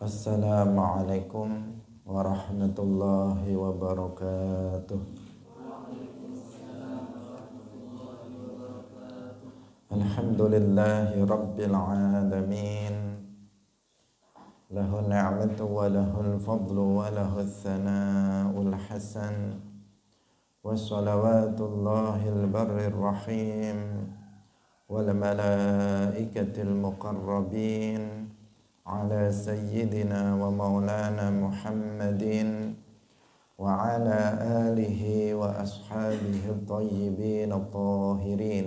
Assalamualaikum warahmatullahi wabarakatuh. Alhamdulillahi rabbil alamin. Lahu ni'matu wa lahu al-fadlu wa lahu al-thana'ul hasan. وصلوات الله البر الرحيم والملائكة المقربين على سيدنا ومولانا محمد وعلى آله وأصحابه الطيبين الطاهرين.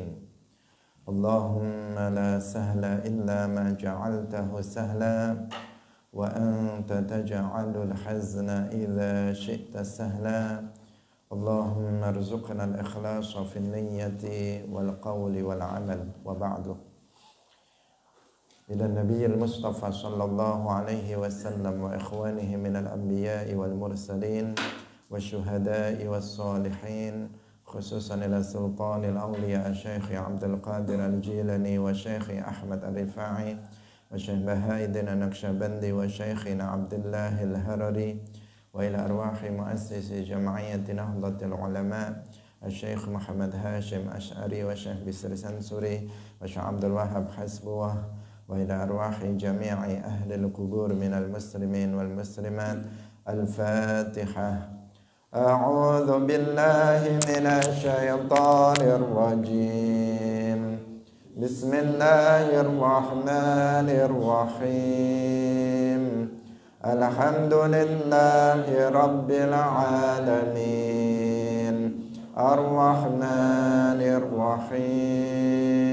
اللهم لا سهل إلا ما جعلته سهلا وأنت تجعل الحزن إذا شئت سهلا. اللهم ارزقنا الإخلاص في النية والقول والعمل. وبعد. إلى النبي المصطفى صلى الله عليه وسلم وإخوانه من الأنبياء والمرسلين والشهداء والصالحين خصوصا إلى سلطان الأولياء الشيخ عبد القادر الجيلاني والشيخ أحمد الرفاعي وشيخ بهاء النقشبندي وشيخنا عبد الله الهرري وإلى أرواح مؤسس جمعية نهضة العلماء الشيخ محمد هاشم أشعري والشيخ بسر سنسوري والشيخ عبد الوهاب حسبوه وإلى أرواح جميع أهل القبور من المسلمين والمسلمات. الفاتحة. أعوذ بالله من الشيطان الرجيم. بسم الله الرحمن الرحيم. الحمد لله رب العالمين. الرحمن الرحيم.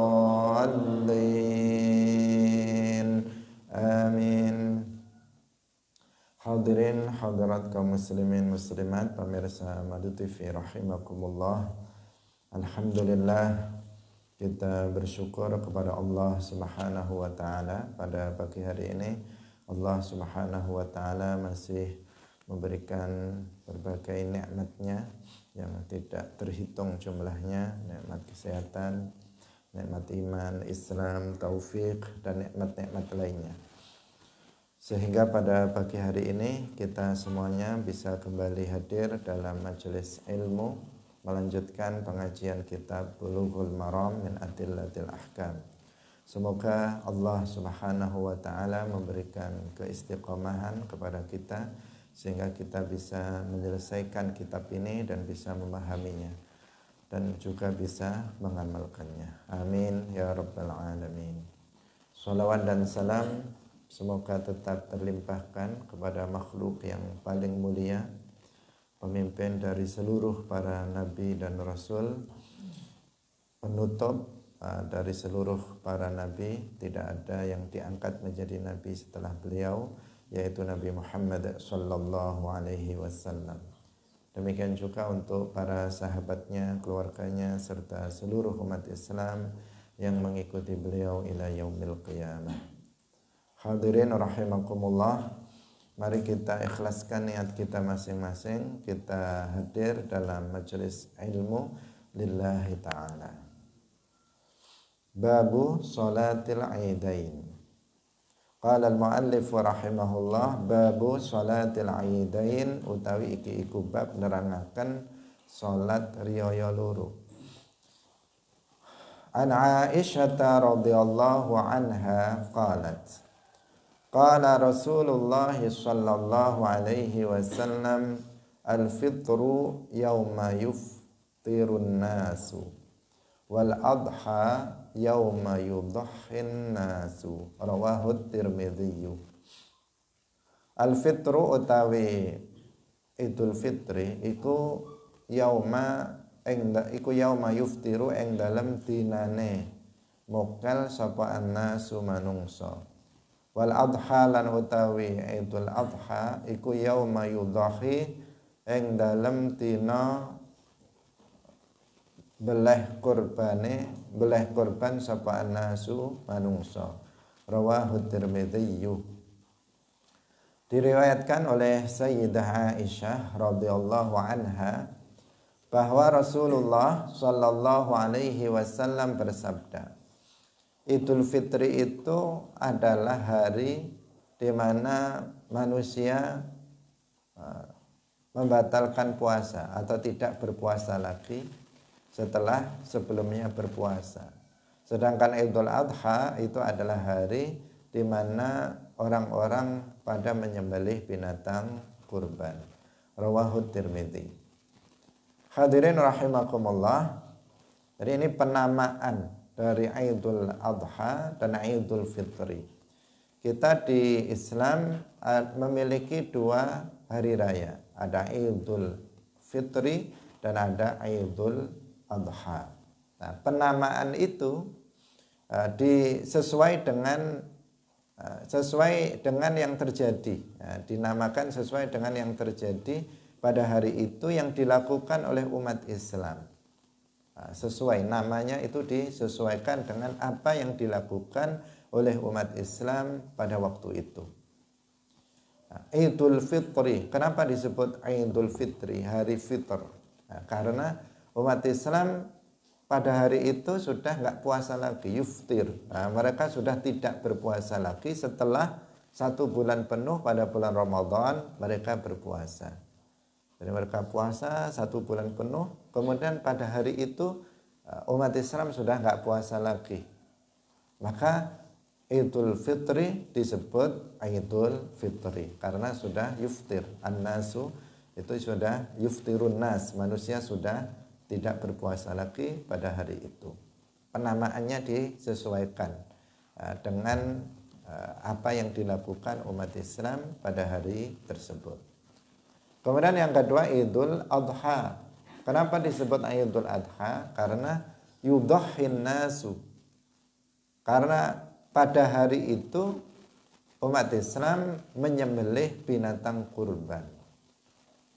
Hadirin hadirat kaum muslimin muslimat pemirsa Madu TV rahimakumullah. Alhamdulillah kita bersyukur kepada Allah Subhanahu wa taala. Pada pagi hari ini Allah Subhanahu wa taala masih memberikan berbagai nikmatnya yang tidak terhitung jumlahnya nikmat kesehatan nikmat iman Islam taufik dan nikmat-nikmat lainnya sehingga pada pagi hari ini kita semuanya bisa kembali hadir dalam majelis ilmu melanjutkan pengajian kitab Bulughul Maram min Adillatil Ahkam. Semoga Allah Subhanahu wa taala memberikan keistiqomahan kepada kita sehingga kita bisa menyelesaikan kitab ini dan bisa memahaminya dan juga bisa mengamalkannya. Amin ya rabbal alamin. Salawat dan salam semoga tetap terlimpahkan kepada makhluk yang paling mulia pemimpin dari seluruh para nabi dan rasul penutup uh, dari seluruh para nabi. Tidak ada yang diangkat menjadi nabi setelah beliau yaitu Nabi Muhammad sallallahu alaihi wasallam. Demikian juga untuk para sahabatnya keluarganya serta seluruh umat Islam yang mengikuti beliau ila yaumil qiyamah hadirin rahimakumullah Mari kita ikhlaskan niat kita masing-masing. Kita hadir dalam majelis ilmu Lillahi ta'ala. Babu salatil aidain. Qala al-muallif rahimahullah Babu salatil aidain Utawi iki iku bab nerangaken Salat riyaya luru An Aisyah radhiyallahu anha qalat Qala Rasulullah sallallahu alaihi wasallam al-fitru yawma yuftirun nasu wal adha yawma yudhhin nasu. Rawahu tirmidzi Al-fitru utawi Idul Fitri iku yauma ing iku yauma yuftiru ing dalem dinane mokal sapa annasu manungsa wal adha lan utawi Idul Adha iku yauma yudhahi ing dalem dina beleh kurbane beleh kurban sapa nasu manungsa. Rawahu tirmidzi. Diriwayatkan oleh Sayyidah Aisyah radhiyallahu anha bahwa Rasulullah Shallallahu alaihi wasallam bersabda Idul Fitri itu adalah hari di mana manusia uh, membatalkan puasa atau tidak berpuasa lagi setelah sebelumnya berpuasa. Sedangkan Idul Adha itu adalah hari di mana orang-orang pada menyembelih binatang kurban. Rawahu Tirmidzi. Hadirin rahimakumullah. Jadi ini penamaan dari Idul Adha dan Idul Fitri. Kita di Islam uh, memiliki dua hari raya. Ada Idul Fitri dan ada Idul adha. Nah, penamaan itu uh, disesuai dengan uh, sesuai dengan yang terjadi. Nah, dinamakan sesuai dengan yang terjadi pada hari itu yang dilakukan oleh umat Islam. Nah, sesuai namanya itu disesuaikan dengan apa yang dilakukan oleh umat Islam pada waktu itu. Nah, Idul Fitri, kenapa disebut Idul Fitri, hari fitr? Nah, karena umat Islam pada hari itu sudah nggak puasa lagi, yuftir. Nah, mereka sudah tidak berpuasa lagi setelah satu bulan penuh pada bulan Ramadan mereka berpuasa. Jadi mereka puasa satu bulan penuh, kemudian pada hari itu uh, umat Islam sudah nggak puasa lagi. Maka Idul Fitri disebut Idul Fitri karena sudah yuftir. An-nasu itu sudah yuftirun nas, manusia sudah tidak berpuasa lagi pada hari itu. Penamaannya disesuaikan uh, dengan uh, apa yang dilakukan umat Islam pada hari tersebut. Kemudian yang kedua Idul Adha. Kenapa disebut Idul Adha? Karena yudhahin nasu. Karena pada hari itu umat Islam menyembelih binatang kurban.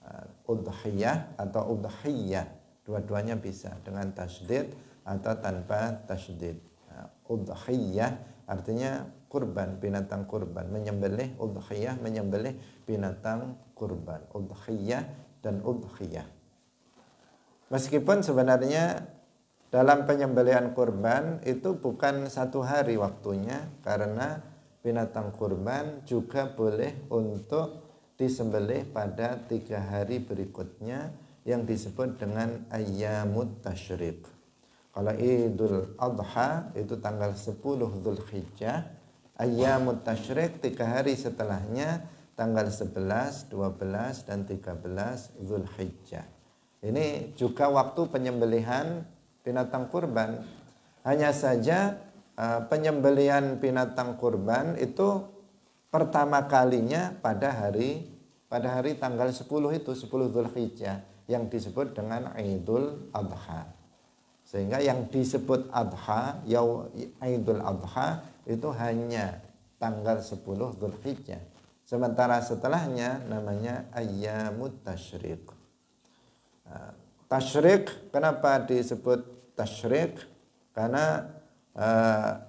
Uh, udhiyah atau udhiyah Dua-duanya bisa dengan tasdid atau tanpa tasdid. Nah, udhiyah artinya kurban, binatang kurban. Menyembelih, udhiyah menyembelih binatang kurban. Udhiyah dan udhiyah. Meskipun sebenarnya dalam penyembelihan kurban itu bukan satu hari waktunya karena binatang kurban juga boleh untuk disembelih pada tiga hari berikutnya yang disebut dengan ayyamut tasyrik. Kalau Idul Adha itu tanggal 10 Zulhijjah, ayyamut tasyrik tiga hari setelahnya tanggal 11, 12 dan 13 Zulhijjah. Ini juga waktu penyembelihan binatang kurban. Hanya saja uh, penyembelihan binatang kurban itu pertama kalinya pada hari pada hari tanggal 10 itu 10 Zulhijjah yang disebut dengan Idul Adha. Sehingga yang disebut Adha, Idul Adha itu hanya tanggal 10 Zulhijjah. Sementara setelahnya namanya Ayyamut Tashriq. Nah, tashriq kenapa disebut tashriq? Karena uh,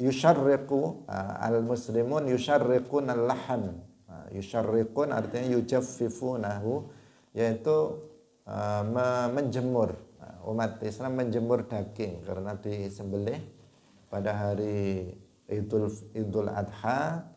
yusharriqu uh, al-muslimun yusharriqun al-lahan. Uh, yusharriqun artinya yujaffifunahu yaitu uh, menjemur uh, umat Islam menjemur daging karena disembelih pada hari Idul Idul Adha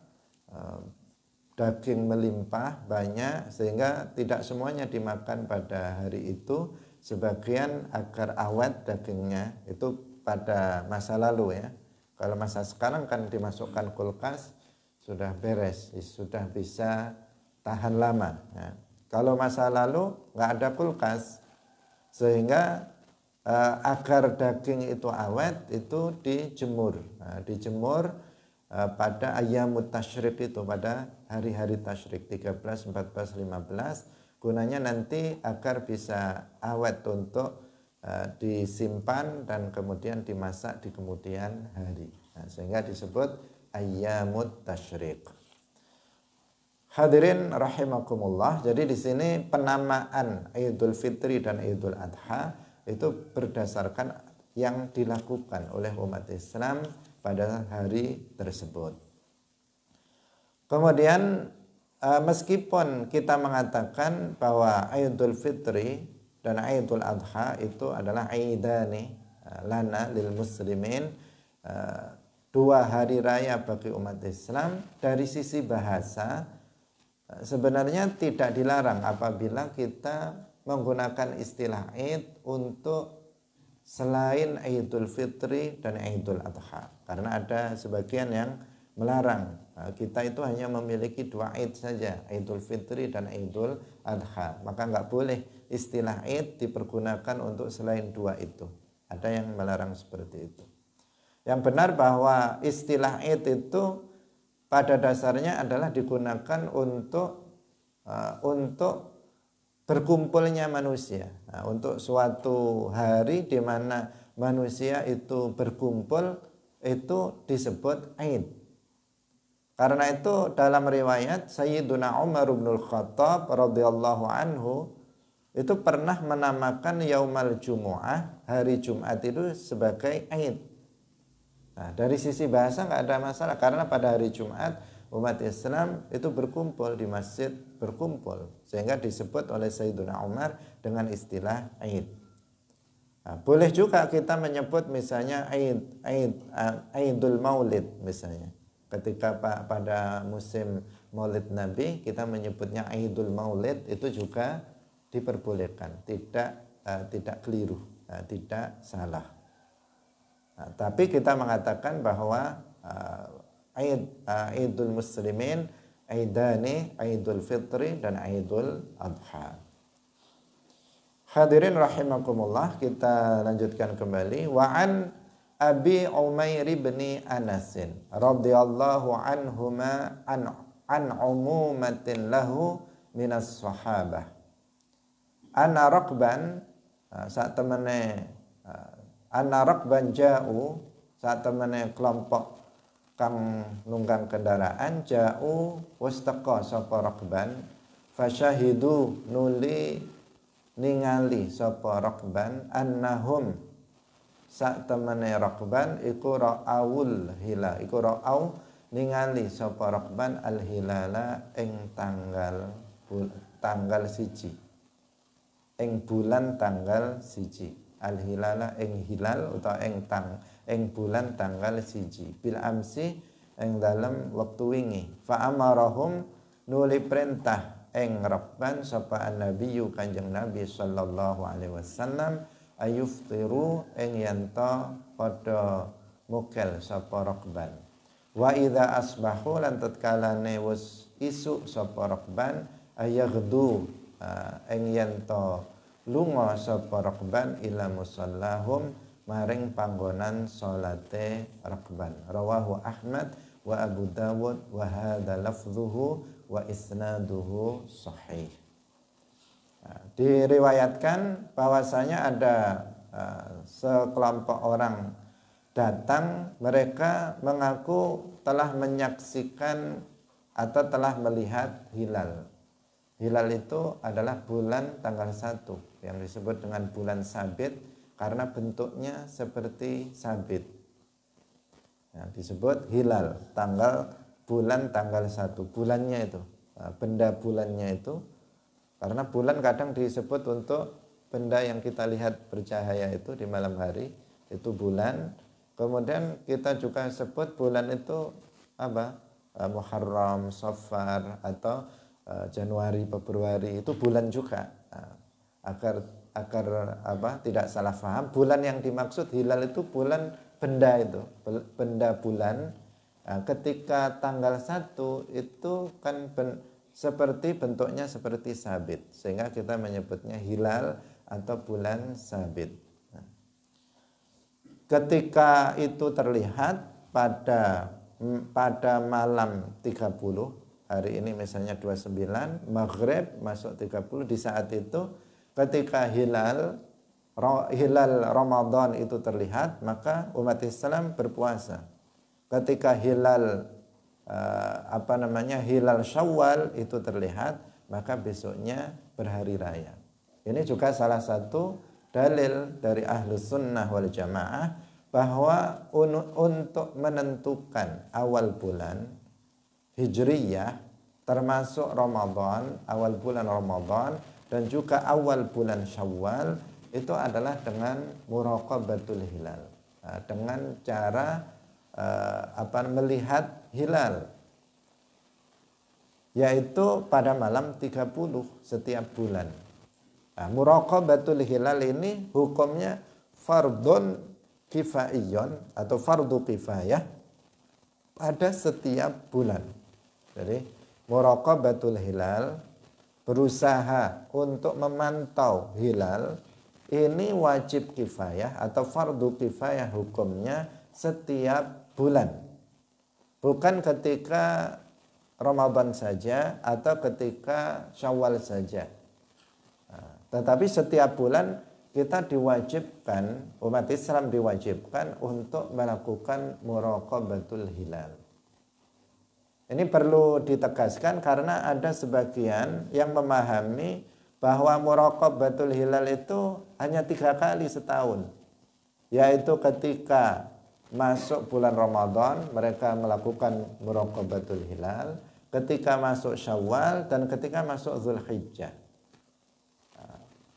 daging melimpah banyak sehingga tidak semuanya dimakan pada hari itu. Sebagian agar awet dagingnya itu pada masa lalu ya. Kalau masa sekarang kan dimasukkan kulkas sudah beres sudah bisa tahan lama. Ya. Kalau masa lalu nggak ada kulkas, sehingga uh, agar daging itu awet itu dijemur, nah, dijemur pada ayam tasyrik itu pada hari-hari tasyrik 13, 14, 15 gunanya nanti agar bisa awet untuk uh, disimpan dan kemudian dimasak di kemudian hari. Nah, sehingga disebut ayyamut tasyriq. Hadirin rahimakumullah. Jadi di sini penamaan Idul Fitri dan Idul Adha itu berdasarkan yang dilakukan oleh umat Islam pada hari tersebut. Kemudian eh, meskipun kita mengatakan bahwa Idul Fitri dan Idul Adha itu adalah aidani eh, lana lil muslimin eh, dua hari raya bagi umat Islam dari sisi bahasa sebenarnya tidak dilarang apabila kita menggunakan istilah Id untuk selain Idul Fitri dan Idul Adha. Karena ada sebagian yang melarang. Nah, kita itu hanya memiliki dua Id saja Idul Fitri dan Idul Adha. Maka nggak boleh istilah Id dipergunakan untuk selain dua itu. Ada yang melarang seperti itu. Yang benar bahwa istilah Id itu pada dasarnya adalah digunakan untuk uh, untuk berkumpulnya manusia. Nah, untuk suatu hari di mana manusia itu berkumpul itu disebut Aid. Karena itu dalam riwayat Sayyiduna Umar bin Khattab radhiyallahu anhu itu pernah menamakan Yaumal Jumu'ah hari Jumat itu sebagai Aid. Nah, dari sisi bahasa nggak ada masalah karena pada hari Jumat umat Islam itu berkumpul di masjid berkumpul sehingga disebut oleh Sayyidina Umar dengan istilah Aid. Nah, boleh juga kita menyebut misalnya Aid, Aid, Aidul Maulid misalnya. Ketika pada musim Maulid Nabi kita menyebutnya Aidul Maulid itu juga diperbolehkan, tidak uh, tidak keliru, uh, tidak salah. Nah, tapi kita mengatakan bahwa uh, Aid uh, Idul Muslimin Aidani Aidul Fitri dan Aidul Adha. Hadirin rahimakumullah, kita lanjutkan kembali wa an Abi Umair bin Anas radhiyallahu anhuma an an umumatin lahu minas sahabah. Ana rakban saat temane anak banjau saat temene kelompok kang nunggang kendaraan jauh wastaka sapa rakban fasyahidu nuli ningali sapa rakban annahum. Sak temene rakban iku ra'awul hilal iku ra'au ningali sapa rakban al hilala ing tanggal tanggal siji. Ing bulan tanggal siji. Al hilala ing hilal utawa ing tang ing bulan tanggal siji. Bil amsi ing dalam waktu wingi. Fa amarahum nuli perintah ing rabban sapa annabiyyu kanjeng nabi sallallahu alaihi wasallam ayuftiru ing yanto padha mukel sapa rakban wa idza asbahu lan tatkalane wis isu sapa rakban ayaghdu ing yanto lunga sapa rakban ila musallahum maring panggonan salate rakban rawahu Ahmad wa Abu Dawud wa hadha lafzuhu wa isnaduhu sahih. Nah, diriwayatkan bahwasanya ada uh, sekelompok orang datang mereka mengaku telah menyaksikan atau telah melihat hilal. Hilal itu adalah bulan tanggal 1 yang disebut dengan bulan sabit karena bentuknya seperti sabit. Ya, disebut hilal, tanggal bulan tanggal 1, bulannya itu. Nah, benda bulannya itu karena bulan kadang disebut untuk benda yang kita lihat bercahaya itu di malam hari itu bulan. Kemudian kita juga sebut bulan itu apa? Muharram, Safar atau Eh, Januari, Februari itu bulan juga. Nah, agar agar apa tidak salah paham, bulan yang dimaksud hilal itu bulan benda itu, benda bulan. Nah, ketika tanggal satu itu kan ben, seperti bentuknya seperti sabit, sehingga kita menyebutnya hilal atau bulan sabit. Nah, ketika itu terlihat pada pada malam 30 hari ini misalnya 29, maghrib masuk 30 di saat itu ketika hilal hilal Ramadan itu terlihat maka umat Islam berpuasa ketika hilal uh, apa namanya hilal Syawal itu terlihat, maka besoknya berhari raya. Ini juga salah satu dalil dari ahlu sunnah wal jamaah bahwa un untuk menentukan awal bulan hijriyah termasuk Ramadan, awal bulan Ramadan dan juga awal bulan Syawal itu adalah dengan muraqabatul hilal. Nah, dengan cara uh, apa melihat hilal yaitu pada malam 30 setiap bulan. Nah, muraqabatul hilal ini hukumnya fardun kifaiyun atau fardu kifayah pada setiap bulan. Jadi muraqabatul hilal berusaha untuk memantau hilal ini wajib kifayah atau fardu kifayah hukumnya setiap bulan. Bukan ketika Ramadan saja atau ketika Syawal saja. Nah, tetapi setiap bulan kita diwajibkan, umat Islam diwajibkan untuk melakukan muraqabatul hilal. Ini perlu ditegaskan karena ada sebagian yang memahami bahwa muraqabatul hilal itu hanya tiga kali setahun. Yaitu ketika masuk bulan Ramadan mereka melakukan muraqabatul hilal, ketika masuk Syawal dan ketika masuk Zulhijjah.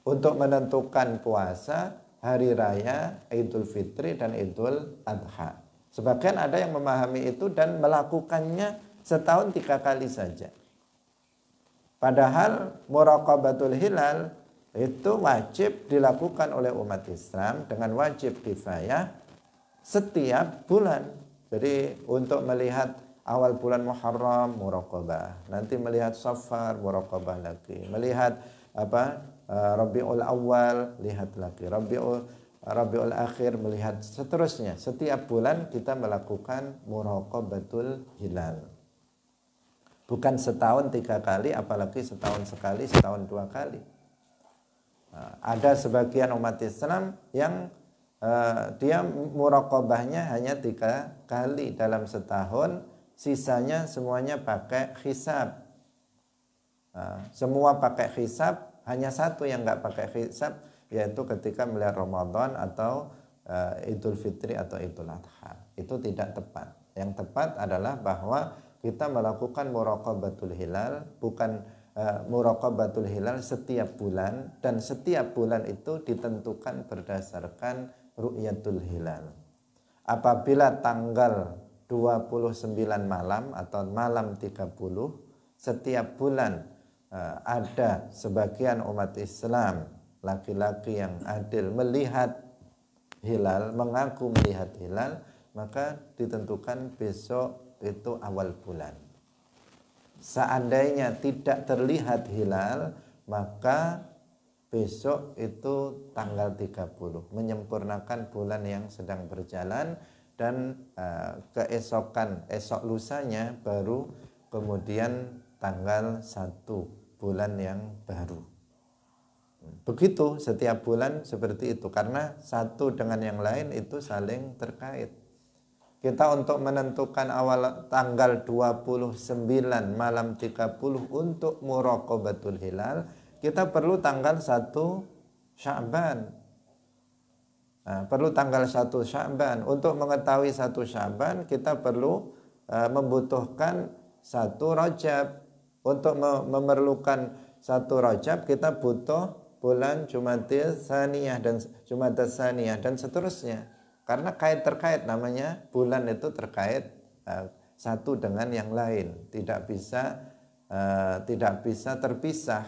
Untuk menentukan puasa hari raya Idul Fitri dan Idul Adha. Sebagian ada yang memahami itu dan melakukannya setahun tiga kali saja. Padahal muraqabatul hilal itu wajib dilakukan oleh umat Islam dengan wajib kifayah setiap bulan. Jadi untuk melihat awal bulan Muharram muraqabah, nanti melihat Safar muraqabah lagi, melihat apa uh, Rabiul Awal lihat lagi, Rabiul Rabiul Akhir melihat seterusnya. Setiap bulan kita melakukan muraqabatul hilal. Bukan setahun tiga kali, apalagi setahun sekali, setahun dua kali. Nah, ada sebagian umat Islam yang uh, dia murokobahnya hanya tiga kali dalam setahun, sisanya semuanya pakai hisab. Nah, semua pakai hisab, hanya satu yang nggak pakai hisab, yaitu ketika melihat Ramadan atau uh, Idul Fitri atau Idul Adha. Itu tidak tepat. Yang tepat adalah bahwa kita melakukan muraqabatul hilal bukan uh, muraqabatul hilal setiap bulan dan setiap bulan itu ditentukan berdasarkan ru'yatul hilal. Apabila tanggal 29 malam atau malam 30 setiap bulan uh, ada sebagian umat Islam laki-laki yang adil melihat hilal, mengaku melihat hilal, maka ditentukan besok itu awal bulan. Seandainya tidak terlihat hilal, maka besok itu tanggal 30 menyempurnakan bulan yang sedang berjalan dan uh, keesokan esok lusanya baru kemudian tanggal satu bulan yang baru. Begitu setiap bulan seperti itu karena satu dengan yang lain itu saling terkait kita untuk menentukan awal tanggal 29 malam 30 untuk muraqabatul hilal kita perlu tanggal 1 Sya'ban. Nah, perlu tanggal 1 Sya'ban. Untuk mengetahui 1 Sya'ban kita perlu uh, membutuhkan satu Rajab. Untuk memerlukan satu Rajab kita butuh bulan Jumatil Saniyah dan Jumatil Saniyah dan seterusnya karena kait terkait namanya bulan itu terkait uh, satu dengan yang lain, tidak bisa uh, tidak bisa terpisah.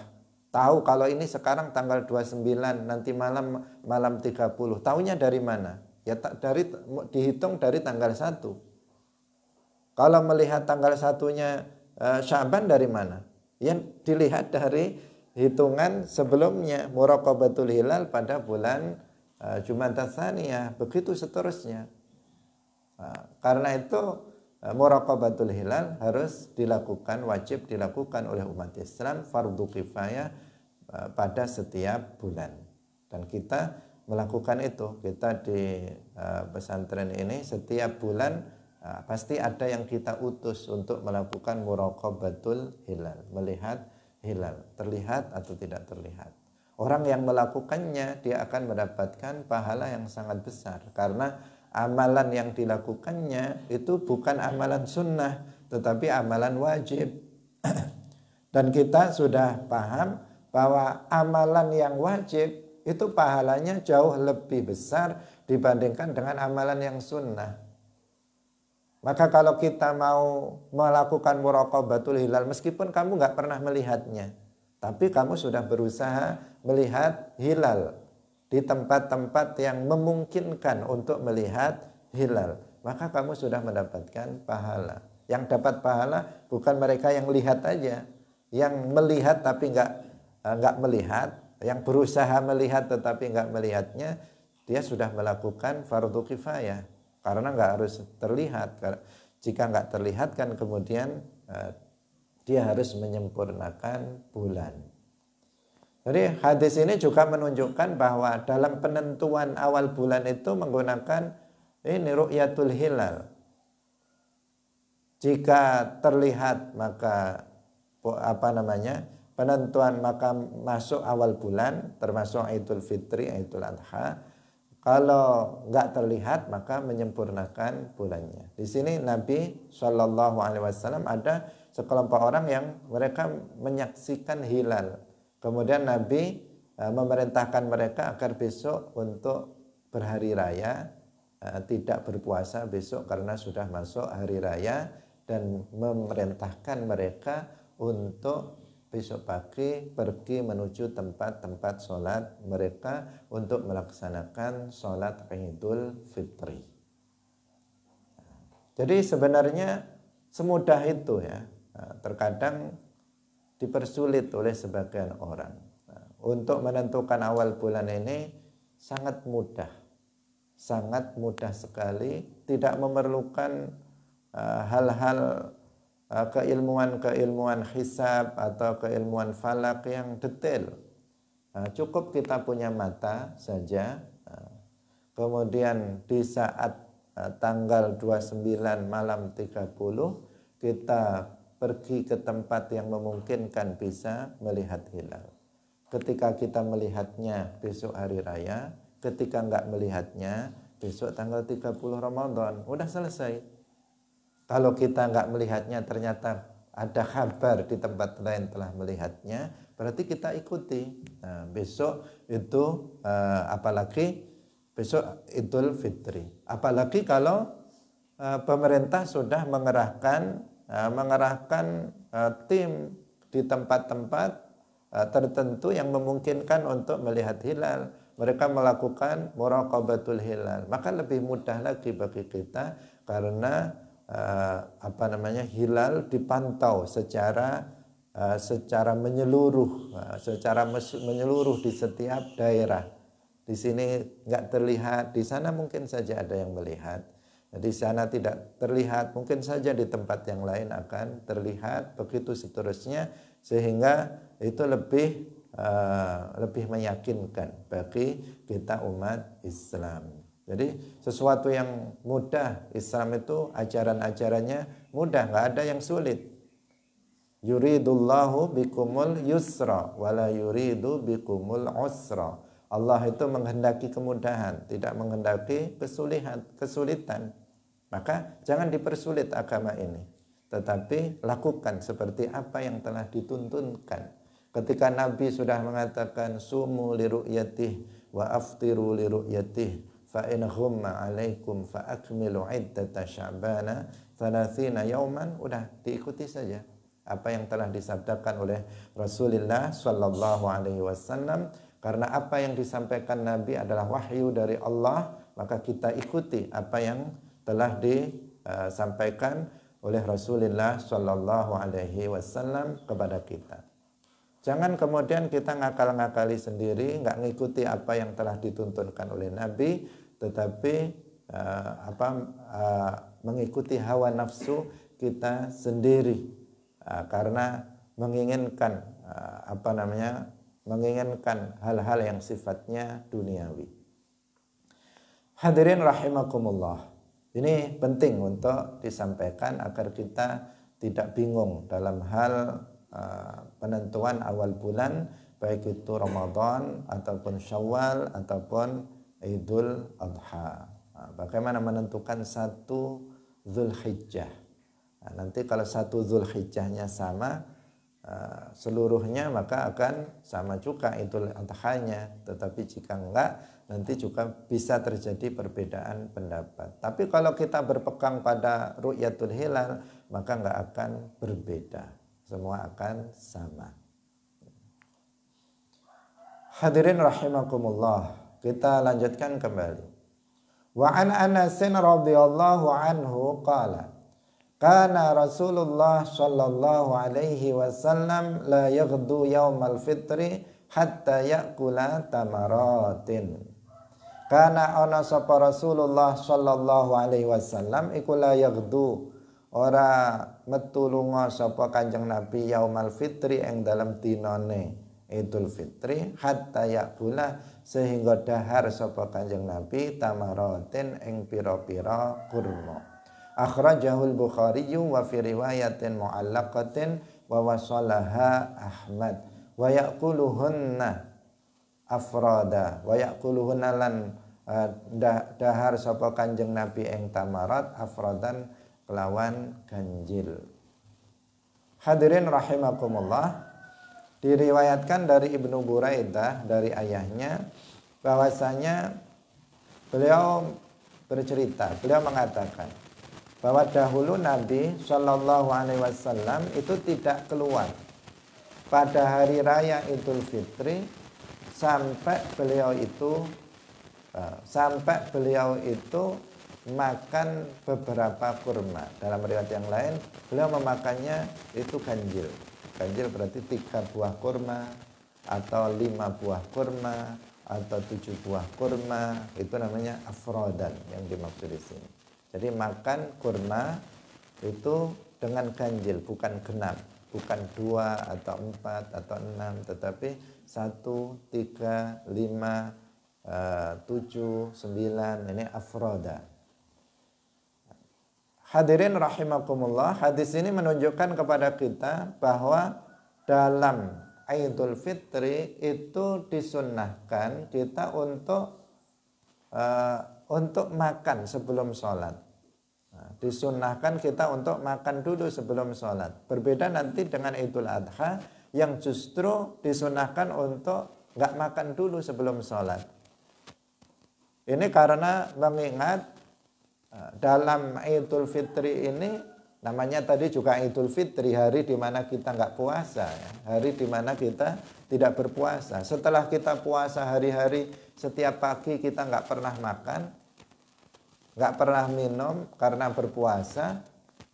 Tahu kalau ini sekarang tanggal 29, nanti malam malam 30. Tahunya dari mana? Ya dari dihitung dari tanggal 1. Kalau melihat tanggal satunya uh, Syaban dari mana? Ya dilihat dari hitungan sebelumnya muraqabatul hilal pada bulan uh, Jumat Tsaniyah, begitu seterusnya. Uh, karena itu uh, muraqabatul hilal harus dilakukan, wajib dilakukan oleh umat Islam fardu kifayah uh, pada setiap bulan. Dan kita melakukan itu. Kita di pesantren ini setiap bulan Nah, pasti ada yang kita utus untuk melakukan muraqabatul hilal, melihat hilal, terlihat atau tidak terlihat. Orang yang melakukannya dia akan mendapatkan pahala yang sangat besar karena amalan yang dilakukannya itu bukan amalan sunnah tetapi amalan wajib. Dan kita sudah paham bahwa amalan yang wajib itu pahalanya jauh lebih besar dibandingkan dengan amalan yang sunnah. Maka kalau kita mau melakukan muraqabatul hilal meskipun kamu nggak pernah melihatnya, tapi kamu sudah berusaha melihat hilal di tempat-tempat yang memungkinkan untuk melihat hilal, maka kamu sudah mendapatkan pahala. Yang dapat pahala bukan mereka yang lihat aja, yang melihat tapi nggak eh, nggak melihat, yang berusaha melihat tetapi nggak melihatnya, dia sudah melakukan fardu kifayah karena nggak harus terlihat. Jika nggak terlihat kan kemudian eh, dia harus menyempurnakan bulan. Jadi hadis ini juga menunjukkan bahwa dalam penentuan awal bulan itu menggunakan ini ru'yatul hilal. Jika terlihat maka apa namanya? penentuan maka masuk awal bulan termasuk Idul Fitri, Idul Adha. Kalau nggak terlihat maka menyempurnakan bulannya. Di sini Nabi Shallallahu Alaihi Wasallam ada sekelompok orang yang mereka menyaksikan hilal Kemudian Nabi uh, memerintahkan mereka agar besok untuk berhari raya uh, tidak berpuasa besok karena sudah masuk hari raya dan memerintahkan mereka untuk besok pagi pergi menuju tempat-tempat sholat mereka untuk melaksanakan sholat Idul Fitri. Jadi sebenarnya semudah itu ya. Terkadang dipersulit oleh sebagian orang. Nah, untuk menentukan awal bulan ini sangat mudah. Sangat mudah sekali, tidak memerlukan uh, hal-hal uh, keilmuan-keilmuan hisab atau keilmuan falak yang detail. Uh, cukup kita punya mata saja. Kemudian di saat uh, tanggal 29 malam 30 kita pergi ke tempat yang memungkinkan bisa melihat hilal. Ketika kita melihatnya besok hari raya, ketika nggak melihatnya besok tanggal 30 Ramadan, udah selesai. Kalau kita nggak melihatnya ternyata ada kabar di tempat lain telah melihatnya, berarti kita ikuti. Nah, besok itu uh, apalagi besok Idul Fitri. Apalagi kalau uh, pemerintah sudah mengerahkan mengerahkan uh, tim di tempat-tempat uh, tertentu yang memungkinkan untuk melihat hilal. Mereka melakukan muraqabatul hilal. Maka lebih mudah lagi bagi kita karena apa namanya hilal dipantau secara secara menyeluruh, uh, secara menyeluruh di setiap daerah. Di sini nggak terlihat, di sana mungkin saja ada yang melihat. Di sana tidak terlihat, mungkin saja di tempat yang lain akan terlihat, begitu seterusnya, sehingga itu lebih uh, lebih meyakinkan bagi kita umat Islam. Jadi sesuatu yang mudah Islam itu ajaran-ajarannya mudah, nggak ada yang sulit. Yuridullahu bikumul yusra wala yuridu bikumul usra. Allah itu menghendaki kemudahan, tidak menghendaki kesulitan, kesulitan. Maka jangan dipersulit agama ini. Tetapi lakukan seperti apa yang telah dituntunkan. Ketika Nabi sudah mengatakan sumu li ru'yatih wa aftiru li ru'yatih fa in ghumma alaikum fa akmilu iddata sya'bana thalathina yauman udah diikuti saja apa yang telah disabdakan oleh Rasulullah sallallahu alaihi wasallam karena apa yang disampaikan Nabi adalah wahyu dari Allah maka kita ikuti apa yang telah disampaikan oleh Rasulullah Shallallahu Alaihi Wasallam kepada kita. Jangan kemudian kita ngakal-ngakali sendiri, nggak ngikuti apa yang telah dituntunkan oleh Nabi, tetapi uh, apa uh, mengikuti hawa nafsu kita sendiri uh, karena menginginkan uh, apa namanya menginginkan hal-hal yang sifatnya duniawi. Hadirin rahimakumullah. Ini penting untuk disampaikan agar kita tidak bingung dalam hal uh, penentuan awal bulan baik itu Ramadan ataupun Syawal ataupun Idul Adha. Nah, bagaimana menentukan satu Zulhijjah? Nah, nanti kalau satu Zulhijjahnya sama uh, seluruhnya maka akan sama juga Idul Adha-nya. Tetapi jika enggak nanti juga bisa terjadi perbedaan pendapat. Tapi kalau kita berpegang pada ru'yatul hilal, maka nggak akan berbeda. Semua akan sama. Hadirin rahimakumullah. Kita lanjutkan kembali. Wa an Anas radhiyallahu anhu qala Kana Rasulullah sallallahu alaihi wasallam la yaghdu yaumal fitri hatta ya'kula tamaratin. Karena ana sapa Rasulullah sallallahu alaihi wasallam iku la yaghdu ora metu lunga sapa Kanjeng Nabi yaumal fitri ing dalam dinane Idul Fitri hatta yakula sehingga dahar sapa Kanjeng Nabi tamaratin ing pira-pira kurma. Akhrajahul Bukhari wa fi riwayatin mu'allaqatin wa wasalaha Ahmad wa yaquluhunna afrada wa yaquluhunna lan uh, dahar sapa Kanjeng Nabi ing tamarat afradan kelawan ganjil. Hadirin rahimakumullah diriwayatkan dari Ibnu Buraidah dari ayahnya bahwasanya beliau bercerita, beliau mengatakan bahwa dahulu Nabi Shallallahu Alaihi Wasallam itu tidak keluar pada hari raya Idul Fitri sampai beliau itu uh, sampai beliau itu makan beberapa kurma. Dalam riwayat yang lain beliau memakannya itu ganjil. Ganjil berarti tiga buah kurma atau lima buah kurma atau tujuh buah kurma. Itu namanya afrodan yang dimaksud di sini. Jadi makan kurma itu dengan ganjil bukan genap bukan dua atau empat atau enam tetapi satu, tiga, lima, eh, tujuh, sembilan, ini afroda. Hadirin rahimakumullah, hadis ini menunjukkan kepada kita bahwa dalam Idul Fitri itu disunnahkan kita untuk uh, untuk makan sebelum sholat. Nah, disunnahkan kita untuk makan dulu sebelum sholat. Berbeda nanti dengan Idul Adha yang justru disunahkan untuk nggak makan dulu sebelum sholat. Ini karena mengingat eh, dalam Idul Fitri ini namanya tadi juga Idul Fitri hari di mana kita nggak puasa, ya. hari di mana kita tidak berpuasa. Setelah kita puasa hari-hari setiap pagi kita nggak pernah makan, nggak pernah minum karena berpuasa.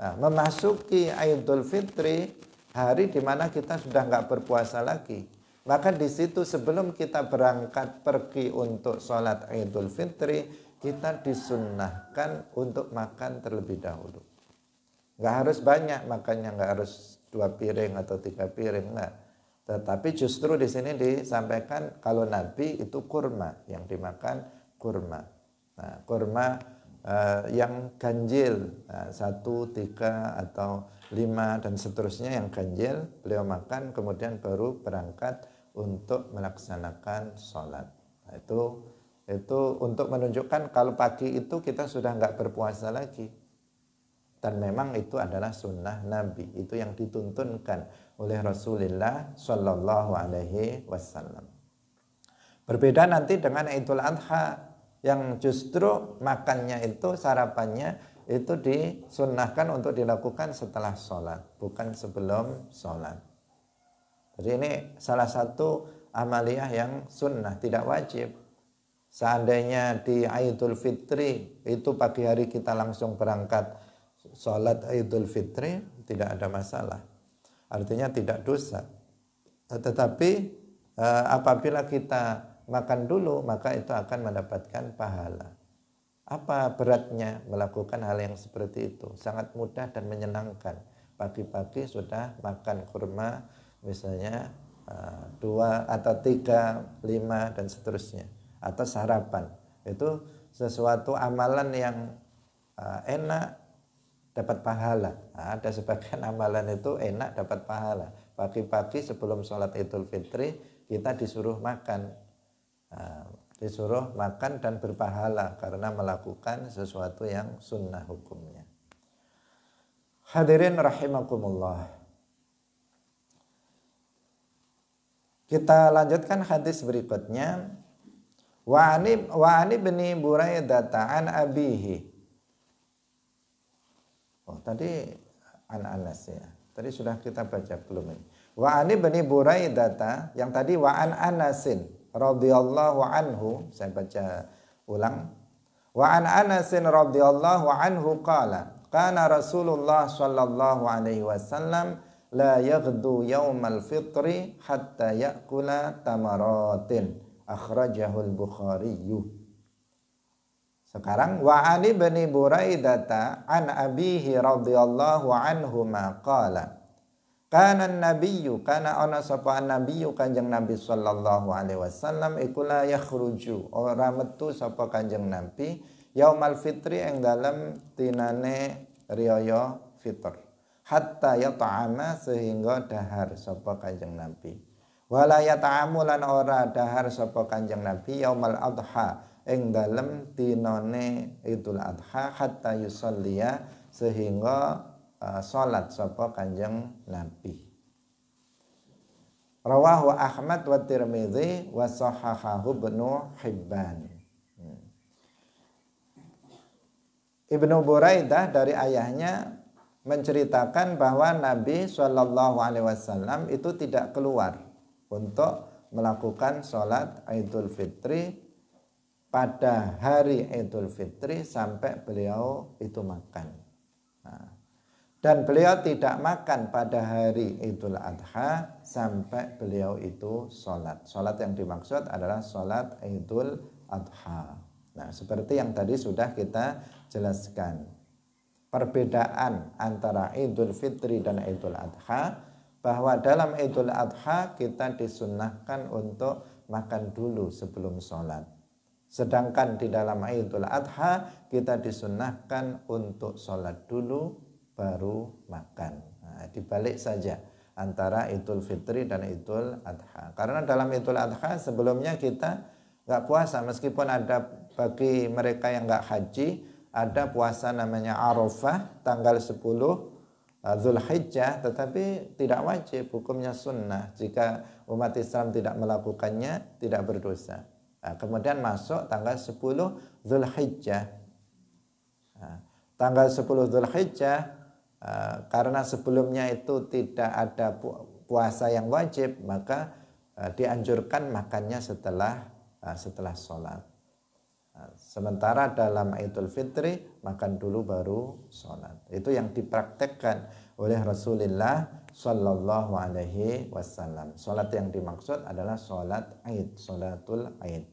Nah, memasuki Idul Fitri hari di mana kita sudah nggak berpuasa lagi. Maka di situ sebelum kita berangkat pergi untuk sholat Idul Fitri, kita disunnahkan untuk makan terlebih dahulu. Nggak harus banyak makannya, nggak harus dua piring atau tiga piring, nggak. Tetapi justru di sini disampaikan kalau Nabi itu kurma, yang dimakan kurma. Nah, kurma uh, yang ganjil, nah, satu, tiga, atau lima dan seterusnya yang ganjil beliau makan kemudian baru berangkat untuk melaksanakan sholat. Nah, itu itu untuk menunjukkan kalau pagi itu kita sudah nggak berpuasa lagi. Dan memang itu adalah sunnah Nabi itu yang dituntunkan oleh Rasulullah Shallallahu Alaihi Wasallam. Berbeda nanti dengan Idul Adha yang justru makannya itu sarapannya itu disunnahkan untuk dilakukan setelah sholat, bukan sebelum sholat. Jadi ini salah satu amaliyah yang sunnah, tidak wajib. Seandainya di Idul Fitri, itu pagi hari kita langsung berangkat sholat Idul Fitri, tidak ada masalah. Artinya tidak dosa. Tetapi eh, apabila kita makan dulu, maka itu akan mendapatkan pahala. Apa beratnya melakukan hal yang seperti itu? Sangat mudah dan menyenangkan. Pagi-pagi sudah makan kurma misalnya uh, dua atau tiga, lima dan seterusnya. Atau sarapan. Itu sesuatu amalan yang uh, enak dapat pahala. Nah, ada sebagian amalan itu enak dapat pahala. Pagi-pagi sebelum sholat Idul Fitri kita disuruh makan. Nah, disuruh makan dan berpahala karena melakukan sesuatu yang sunnah hukumnya. Hadirin rahimakumullah. Kita lanjutkan hadis berikutnya. Wa ani wa ani Buraidah an abihi. Oh, tadi an Anas ya. Tadi sudah kita baca belum ini. Wa ani bni Buraidah yang tadi wa an Anasin radhiyallahu anhu. Saya baca ulang. Wa an Anasin radhiyallahu anhu qala kana Rasulullah sallallahu alaihi wasallam la yaghdu yaumal fitri hatta yakula tamaratin akhrajahul bukhari sekarang wa ali bin buraidata an abihi radhiyallahu anhu ma qala kana nabiyyu kana ana sapa nabiyyu kanjeng nabi sallallahu alaihi wasallam ikula yakhruju ora metu sapa kanjeng nabi yaumal fitri ing dalam tinane riyaya fitr hatta yata'ama sehingga dahar sapa Kanjeng Nabi. Wala yata'amu lan ora dahar sapa Kanjeng Nabi yaumal adha ing dalem dinane Idul Adha hatta yusalliya sehingga uh, salat sapa Kanjeng Nabi. Rawahu Ahmad wa Tirmidzi wa sahahahu Ibnu Hibban. Hmm. Ibnu Buraidah dari ayahnya menceritakan bahwa Nabi Shallallahu Alaihi Wasallam itu tidak keluar untuk melakukan sholat Idul Fitri pada hari Idul Fitri sampai beliau itu makan. Dan beliau tidak makan pada hari Idul Adha sampai beliau itu sholat. Sholat yang dimaksud adalah sholat Idul Adha. Nah, seperti yang tadi sudah kita jelaskan perbedaan antara Idul Fitri dan Idul Adha bahwa dalam Idul Adha kita disunahkan untuk makan dulu sebelum sholat. Sedangkan di dalam Idul Adha kita disunahkan untuk sholat dulu baru makan. Nah, dibalik saja antara Idul Fitri dan Idul Adha. Karena dalam Idul Adha sebelumnya kita nggak puasa meskipun ada bagi mereka yang nggak haji ada puasa namanya Arafah tanggal 10 uh, Zulhijjah tetapi tidak wajib hukumnya sunnah jika umat Islam tidak melakukannya tidak berdosa nah, kemudian masuk tanggal 10 Zulhijjah nah, tanggal 10 Zulhijjah uh, karena sebelumnya itu tidak ada puasa yang wajib maka uh, dianjurkan makannya setelah uh, setelah sholat Sementara dalam Idul Fitri makan dulu baru sholat. Itu yang dipraktekkan oleh Rasulullah Shallallahu Alaihi Wasallam. Sholat yang dimaksud adalah sholat Aid, sholatul Aid.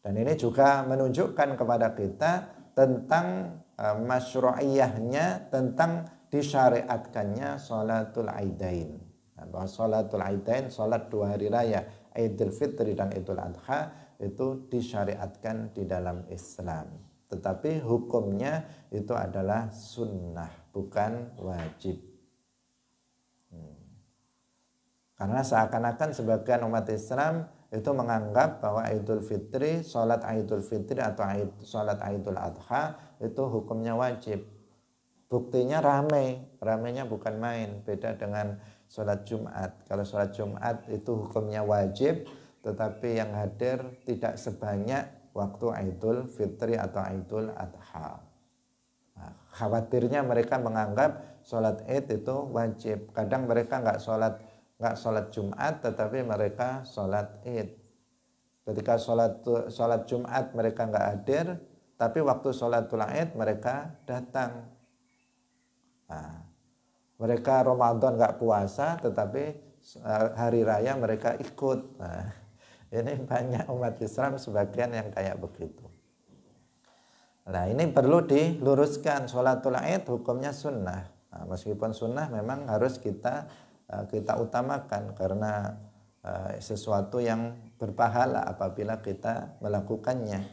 Dan ini juga menunjukkan kepada kita tentang uh, masyru'iyahnya, tentang disyariatkannya sholatul Aidain. Nah, bahwa sholatul Aidain, sholat dua hari raya, Idul Fitri dan Idul Adha itu disyariatkan di dalam Islam. Tetapi hukumnya itu adalah sunnah, bukan wajib. Hmm. Karena seakan-akan sebagian umat Islam itu menganggap bahwa Idul Fitri, sholat Idul Fitri atau sholat Idul Adha itu hukumnya wajib. Buktinya ramai, ramainya bukan main, beda dengan sholat Jumat. Kalau sholat Jumat itu hukumnya wajib, tetapi yang hadir tidak sebanyak waktu Idul Fitri atau Idul Adha. Nah, khawatirnya mereka menganggap sholat Id itu wajib. Kadang mereka nggak sholat nggak sholat Jumat, tetapi mereka sholat Id. Ketika sholat sholat Jumat mereka nggak hadir, tapi waktu sholat Id mereka datang. Nah, mereka Ramadan nggak puasa, tetapi eh, hari raya mereka ikut. Nah, ini banyak umat Islam sebagian yang kayak begitu. Nah ini perlu diluruskan sholatul id hukumnya sunnah. Nah, meskipun sunnah memang harus kita uh, kita utamakan karena uh, sesuatu yang berpahala apabila kita melakukannya.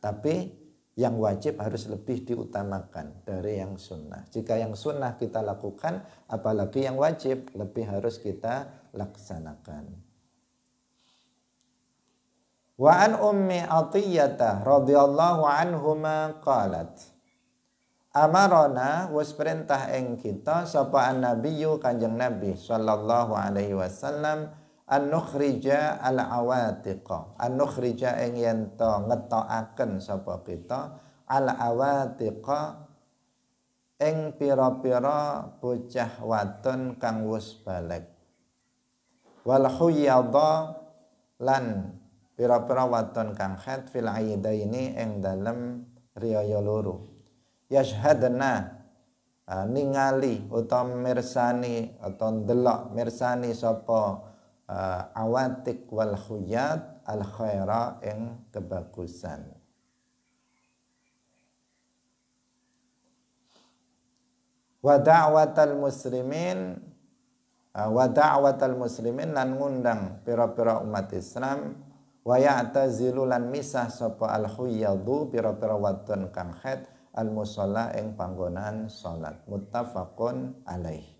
Tapi yang wajib harus lebih diutamakan dari yang sunnah. Jika yang sunnah kita lakukan, apalagi yang wajib lebih harus kita laksanakan. Wa an ummi Atiyah radhiyallahu anhuma qalat Amarona wis perintah ing kita sapa an-nabiyyu Kanjeng Nabi sallallahu alaihi wasallam an nukhrija al awatiqa an nukhrija ing yen to ngetokaken sapa kita al awatiqa ing pira-pira bocah wadon kang wis balik. Wal huyadha lan pira-pira wadon kang khat fil aidaini ing dalem riyaya loro. Yashhadna ningali utawa mirsani atau ndelok mirsani sapa uh, awatik wal khuyat al khaira ing kebagusan. Wa da'watal muslimin uh, wa da'watal muslimin lan ngundang pira-pira umat Islam wa ya'tazilu lan misah sapa al khuyadu pira-pira wadon kang khat al musalla ing panggonan salat. Muttafaqun alaih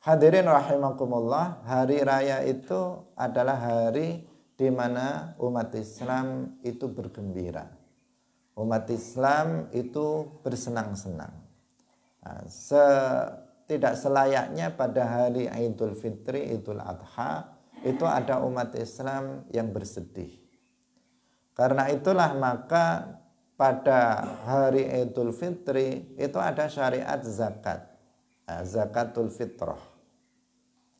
Hadirin rahimakumullah, hari raya itu adalah hari di mana umat Islam itu bergembira. Umat Islam itu bersenang-senang. Nah, se tidak selayaknya pada hari Idul Fitri, Idul Adha, itu ada umat Islam yang bersedih. Karena itulah maka pada hari Idul Fitri itu ada syariat zakat. Nah, zakatul fitrah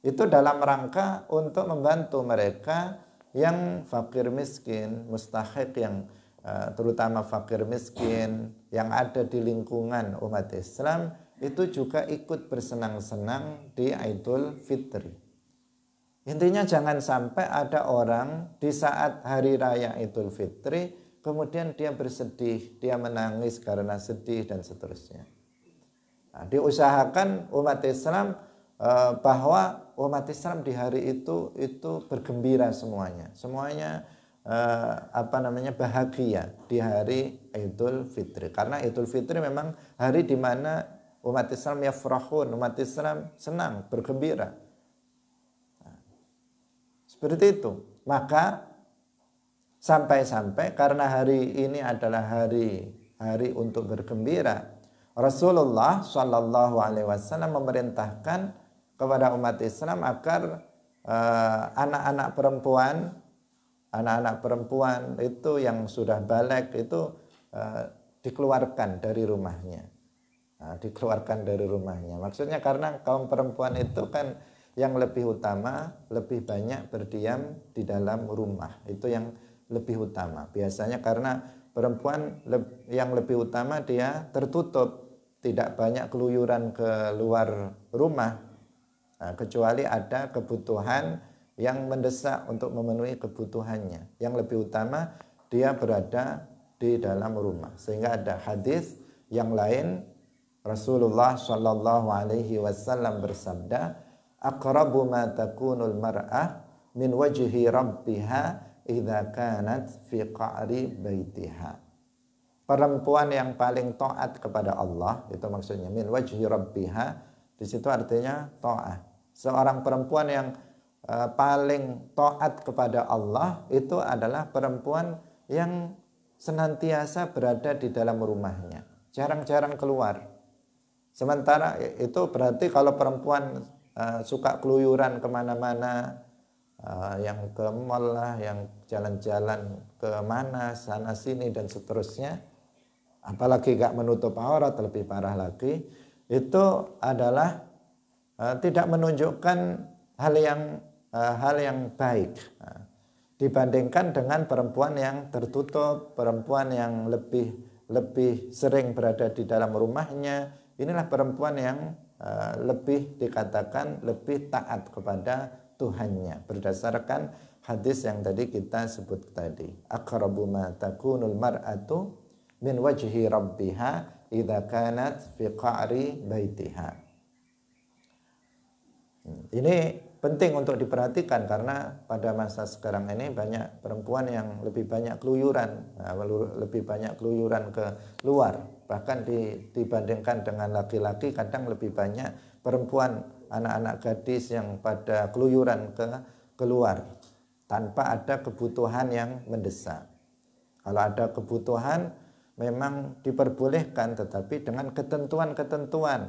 itu dalam rangka untuk membantu mereka yang fakir miskin, mustahik yang uh, terutama fakir miskin yang ada di lingkungan umat Islam itu juga ikut bersenang-senang di Idul Fitri. Intinya jangan sampai ada orang di saat hari raya Idul Fitri kemudian dia bersedih, dia menangis karena sedih dan seterusnya. Nah, diusahakan umat Islam bahwa umat Islam di hari itu itu bergembira semuanya. Semuanya uh, apa namanya bahagia di hari Idul Fitri. Karena Idul Fitri memang hari di mana umat Islam yafrahun, umat Islam senang, bergembira. Seperti itu. Maka sampai-sampai karena hari ini adalah hari hari untuk bergembira, Rasulullah Shallallahu Alaihi Wasallam memerintahkan kepada umat Islam agar eh, anak-anak uh, perempuan anak-anak perempuan itu yang sudah balik itu uh, dikeluarkan dari rumahnya. Nah, dikeluarkan dari rumahnya. Maksudnya karena kaum perempuan itu kan yang lebih utama lebih banyak berdiam di dalam rumah. Itu yang lebih utama. Biasanya karena perempuan yang lebih utama dia tertutup. Tidak banyak keluyuran ke luar rumah Nah, kecuali ada kebutuhan yang mendesak untuk memenuhi kebutuhannya. Yang lebih utama dia berada di dalam rumah. Sehingga ada hadis yang lain Rasulullah Shallallahu Alaihi Wasallam bersabda, "Akrabu ma takunul mar'ah min wajhi rabbiha idza kanat fi qa'ri baitiha." Perempuan yang paling taat kepada Allah itu maksudnya min wajhi rabbiha di situ artinya taat seorang perempuan yang uh, paling taat kepada Allah itu adalah perempuan yang senantiasa berada di dalam rumahnya, jarang-jarang keluar. Sementara itu berarti kalau perempuan uh, suka keluyuran ke mana-mana, uh, yang ke mall lah, yang jalan-jalan ke mana, sana sini dan seterusnya, apalagi gak menutup aurat lebih parah lagi, itu adalah tidak menunjukkan hal yang uh, hal yang baik uh, dibandingkan dengan perempuan yang tertutup, perempuan yang lebih lebih sering berada di dalam rumahnya. Inilah perempuan yang lebih dikatakan lebih taat kepada Tuhannya berdasarkan hadis yang tadi kita sebut tadi. Aqrabu ma takunul mar'atu min wajhi rabbiha idza kanat fi qa'ri baitiha. Ini penting untuk diperhatikan karena pada masa sekarang ini banyak perempuan yang lebih banyak keluyuran, nah, lebih banyak keluyuran ke luar. Bahkan dibandingkan dengan laki-laki kadang lebih banyak perempuan anak-anak gadis yang pada keluyuran ke keluar tanpa ada kebutuhan yang mendesak. Kalau ada kebutuhan memang diperbolehkan tetapi dengan ketentuan-ketentuan.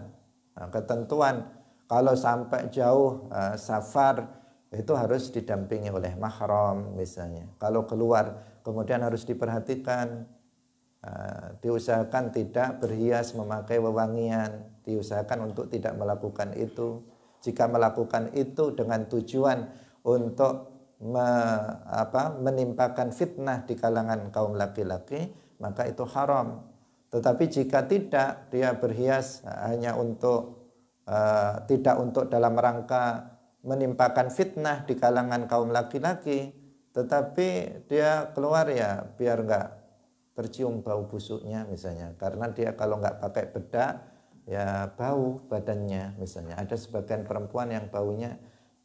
Nah, ketentuan kalau sampai jauh uh, safar itu harus didampingi oleh mahram misalnya. Kalau keluar kemudian harus diperhatikan uh, diusahakan tidak berhias memakai wewangian, diusahakan untuk tidak melakukan itu. Jika melakukan itu dengan tujuan untuk me, apa, menimpakan fitnah di kalangan kaum laki-laki, maka itu haram. Tetapi jika tidak, dia berhias hanya untuk uh, tidak untuk dalam rangka menimpakan fitnah di kalangan kaum laki-laki, tetapi dia keluar ya biar nggak tercium bau busuknya misalnya, karena dia kalau nggak pakai bedak ya bau badannya misalnya. Ada sebagian perempuan yang baunya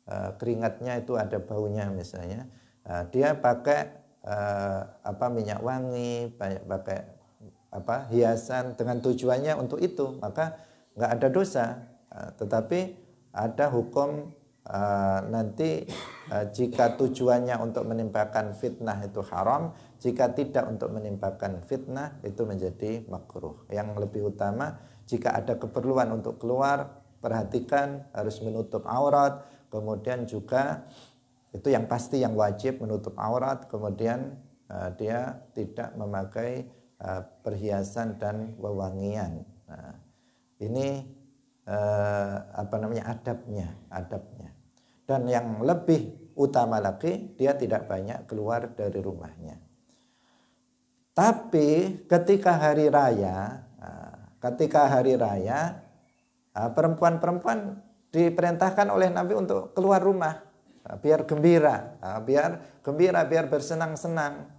uh, keringatnya itu ada baunya misalnya, uh, dia pakai uh, apa minyak wangi, pakai apa hiasan dengan tujuannya untuk itu, maka nggak ada dosa. Eh, tetapi ada hukum uh, nanti uh, jika tujuannya untuk menimpakan fitnah itu haram, jika tidak untuk menimpakan fitnah itu menjadi makruh. Yang lebih utama jika ada keperluan untuk keluar, perhatikan harus menutup aurat, kemudian juga itu yang pasti yang wajib menutup aurat, kemudian uh, dia tidak memakai uh, perhiasan dan wewangian. Nah, ini eh, apa namanya adabnya, adabnya. Dan yang lebih utama lagi, dia tidak banyak keluar dari rumahnya. Tapi ketika hari raya, eh, ketika hari raya, eh, perempuan-perempuan diperintahkan oleh Nabi untuk keluar rumah eh, biar gembira, biar gembira, biar bersenang-senang.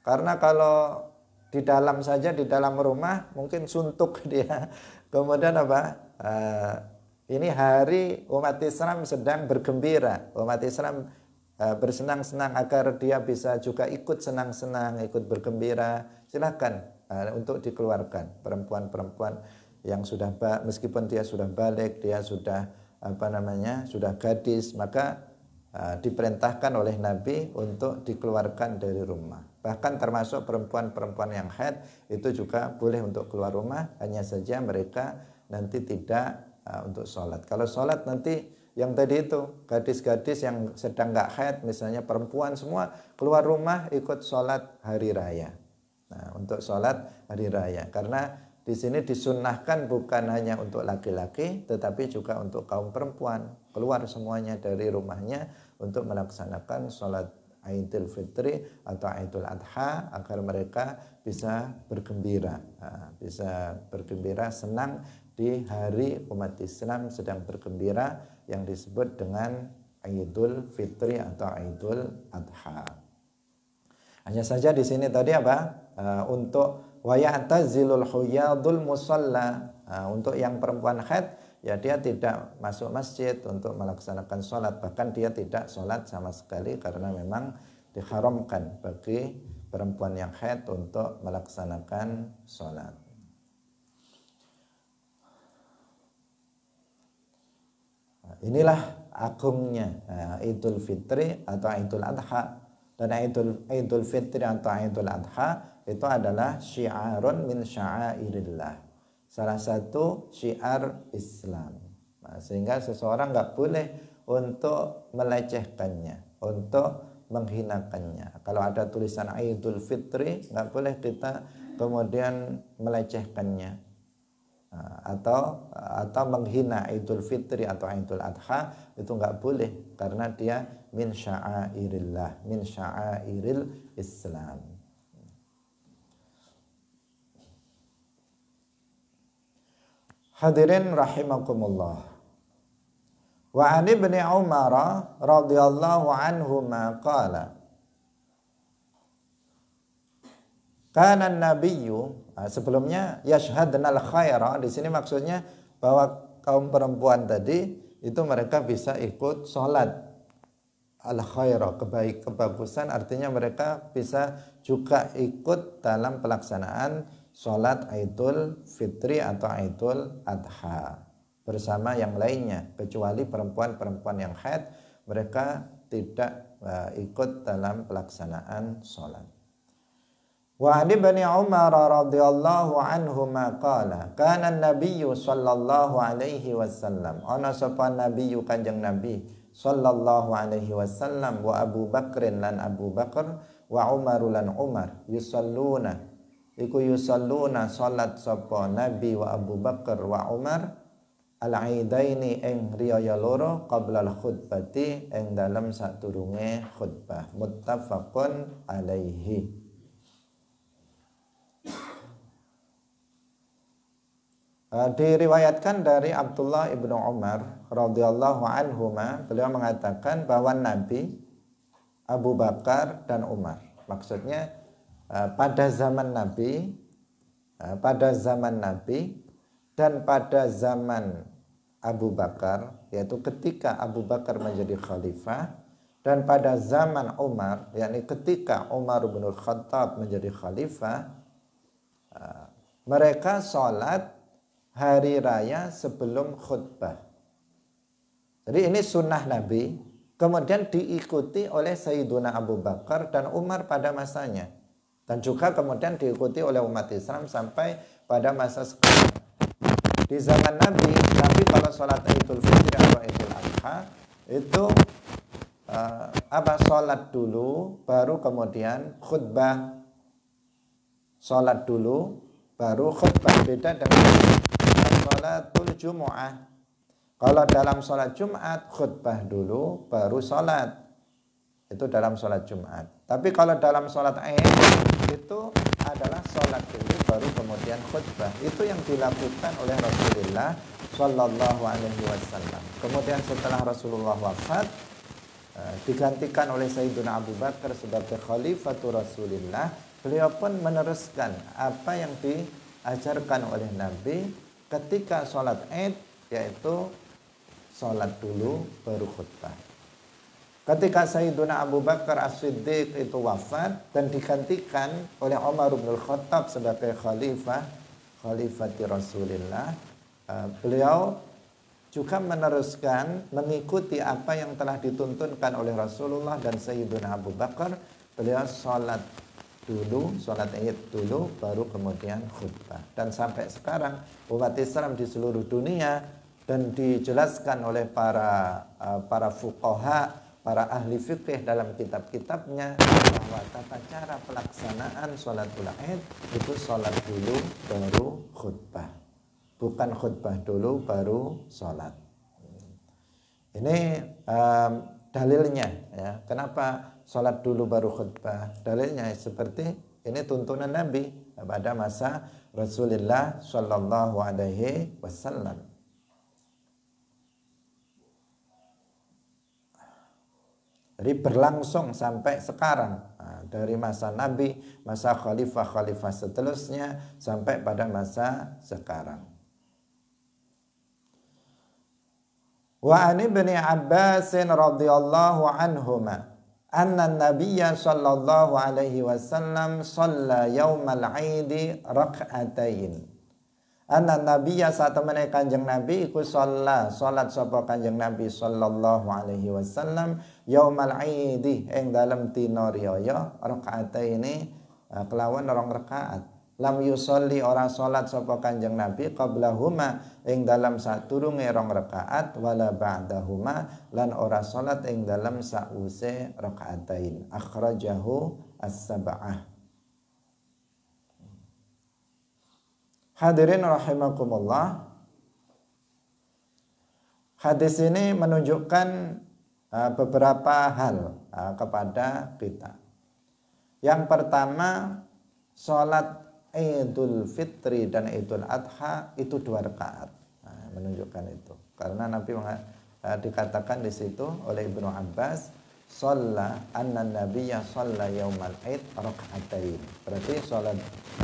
Karena kalau di dalam saja di dalam rumah mungkin suntuk dia. Kemudian apa? Uh, ini hari umat Islam sedang bergembira. Umat Islam uh, bersenang-senang agar dia bisa juga ikut senang-senang, ikut bergembira. Silakan uh, untuk dikeluarkan perempuan-perempuan yang sudah meskipun dia sudah balik, dia sudah apa namanya, sudah gadis, maka uh, diperintahkan oleh Nabi untuk dikeluarkan dari rumah. Bahkan termasuk perempuan-perempuan yang haid itu juga boleh untuk keluar rumah, hanya saja mereka nanti tidak uh, untuk sholat. Kalau sholat nanti yang tadi itu gadis-gadis yang sedang nggak haid misalnya perempuan semua keluar rumah ikut sholat hari raya. Nah untuk sholat hari raya karena di sini disunnahkan bukan hanya untuk laki-laki tetapi juga untuk kaum perempuan keluar semuanya dari rumahnya untuk melaksanakan sholat Aidil Fitri atau Aidul Adha agar mereka bisa bergembira, nah, bisa bergembira senang di hari umat Islam sedang bergembira yang disebut dengan Idul Fitri atau Idul Adha. Hanya saja di sini tadi apa? Uh, untuk wayatazilul huyadul musalla. Uh, untuk yang perempuan haid ya dia tidak masuk masjid untuk melaksanakan sholat bahkan dia tidak sholat sama sekali karena memang diharamkan bagi perempuan yang haid untuk melaksanakan sholat. Inilah agungnya nah, Idul Fitri atau Idul Adha. Dan Idul, Idul Fitri atau Idul Adha itu adalah syiarun min syairillah. Salah satu syiar Islam. Nah, sehingga seseorang nggak boleh untuk melecehkannya, untuk menghinakannya. Kalau ada tulisan Idul Fitri, nggak boleh kita kemudian melecehkannya Nah, atau atau menghina Idul Fitri atau Idul Adha itu nggak boleh karena dia min sya'airillah min sya'airil Islam. Hadirin rahimakumullah. Wa an ibni Umar radhiyallahu anhu ma qala Kana nabiyyu Nah, sebelumnya yashhadnal khaira di sini maksudnya bahwa kaum perempuan tadi itu mereka bisa ikut sholat al khairah kebaik kebagusan artinya mereka bisa juga ikut dalam pelaksanaan sholat Idul Fitri atau Idul Adha bersama yang lainnya kecuali perempuan-perempuan yang haid mereka tidak uh, ikut dalam pelaksanaan sholat. Wa an ibni Umar radhiyallahu anhu ma qala kana an-nabiy sallallahu alaihi wasallam. Ana sapa nabi kanjeng nabi sallallahu alaihi wasallam wa Abu Bakrin lan Abu Bakar wa Umar lan Umar. Yusalluna iku yusalluna salat sapa nabi wa Abu Bakar wa Umar al-aidaini ing riyaya loro qabla al-khutbati ing dalem sadurunge khutbah. Muttafaqun alaihi Uh, diriwayatkan dari Abdullah ibnu Umar radhiyallahu anhu beliau mengatakan bahwa Nabi Abu Bakar dan Umar maksudnya uh, pada zaman Nabi uh, pada zaman Nabi dan pada zaman Abu Bakar yaitu ketika Abu Bakar menjadi khalifah dan pada zaman Umar yakni ketika Umar bin Khattab menjadi khalifah mereka sholat hari raya sebelum khutbah. Jadi ini sunnah Nabi, kemudian diikuti oleh Sayyiduna Abu Bakar dan Umar pada masanya. Dan juga kemudian diikuti oleh umat Islam sampai pada masa sekarang. Di zaman Nabi, Nabi kalau sholat Idul Fitri atau Idul Adha, itu uh, apa sholat dulu, baru kemudian khutbah. Sholat dulu, baru khutbah. Beda dengan salatul jumu'ah. Kalau dalam sholat Jumat khutbah dulu baru sholat. Itu dalam sholat Jumat. Tapi kalau dalam sholat Aid itu adalah sholat dulu baru kemudian khutbah. Itu yang dilakukan oleh Rasulullah Shallallahu Alaihi Wasallam. Kemudian setelah Rasulullah wafat eh, digantikan oleh Sayyidina Abu Bakar sebagai Khalifatul Rasulullah. Beliau pun meneruskan apa yang diajarkan oleh Nabi ketika sholat id yaitu sholat dulu baru khutbah. Ketika Sayyiduna Abu Bakar As-Siddiq itu wafat dan digantikan oleh Umar bin Khattab sebagai khalifah, khalifati Rasulullah, eh, beliau juga meneruskan mengikuti apa yang telah dituntunkan oleh Rasulullah dan Sayyiduna Abu Bakar. Beliau sholat dulu, sholat id dulu, baru kemudian khutbah. Dan sampai sekarang umat Islam di seluruh dunia dan dijelaskan oleh para uh, para fuqaha, para ahli fikih dalam kitab-kitabnya bahwa tata cara pelaksanaan sholat id itu sholat dulu baru khutbah. Bukan khutbah dulu baru sholat. Ini um, dalilnya ya. Kenapa sholat dulu baru khutbah. Dalilnya seperti ini tuntunan Nabi pada masa Rasulullah Shallallahu Alaihi Wasallam. Jadi berlangsung sampai sekarang nah, dari masa Nabi, masa khalifah-khalifah seterusnya sampai pada masa sekarang. Wa ani bin Abbas radhiyallahu anhuma anna nabiyya sallallahu alaihi wasallam shalla yaumal aidi rak'atain anna nabiyya saat temene kanjeng nabi iku shalla salat sapa kanjeng nabi sallallahu alaihi wasallam yaumal aidi ing dalem dina riyaya rak'ataini eh, kelawan rong rakaat lam yusolli ora salat sapa Kanjeng Nabi huma ing dalam sadurunge rong rakaat wala ba'dahuma lan ora salat ing dalam sause rakaatain akhrajahu as-sab'ah Hadirin rahimakumullah Hadis ini menunjukkan uh, beberapa hal uh, kepada kita. Yang pertama, sholat Idul Fitri dan Idul Adha itu dua rakaat. Nah, menunjukkan itu. Karena Nabi uh, dikatakan di situ oleh Ibnu Abbas, Sholla anna nabiyya sholla yaumal id rakaatain. Berarti sholat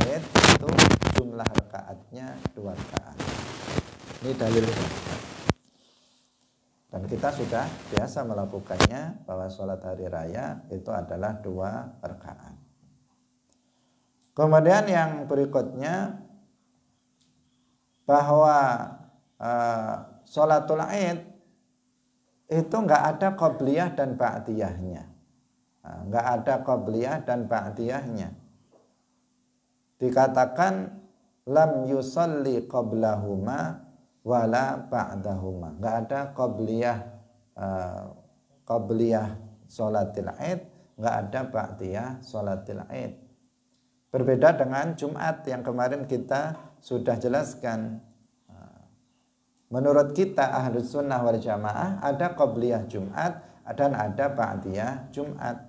id itu jumlah rakaatnya dua rakaat. Ini dalilnya. Dan kita sudah biasa melakukannya bahwa sholat hari raya itu adalah dua rakaat. Kemudian yang berikutnya bahwa uh, sholatul id itu nggak ada qobliyah dan ba'diyahnya. Nah, nggak ada qobliyah dan ba'diyahnya. Dikatakan lam yusalli qoblahuma wala ba'dahuma. Enggak ada qabliyah uh, qabliyah salatil Id, enggak ada ba'diyah salatil Id. Berbeda dengan Jumat yang kemarin kita sudah jelaskan. Menurut kita ahlu sunnah wal jamaah ada qabliyah Jumat dan ada ba'diyah Jumat.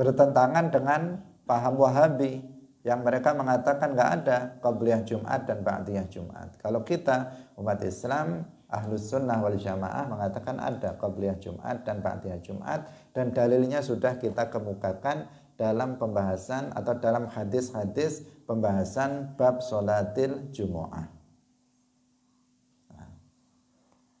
Bertentangan dengan paham Wahabi yang mereka mengatakan nggak ada qabliyah Jumat dan ba'diyah Jumat. Kalau kita umat Islam Ahlus Sunnah wal Jamaah mengatakan ada qabliyah Jumat dan ba'diyah Jumat dan dalilnya sudah kita kemukakan dalam pembahasan atau dalam hadis-hadis pembahasan bab solatil Jumu'ah.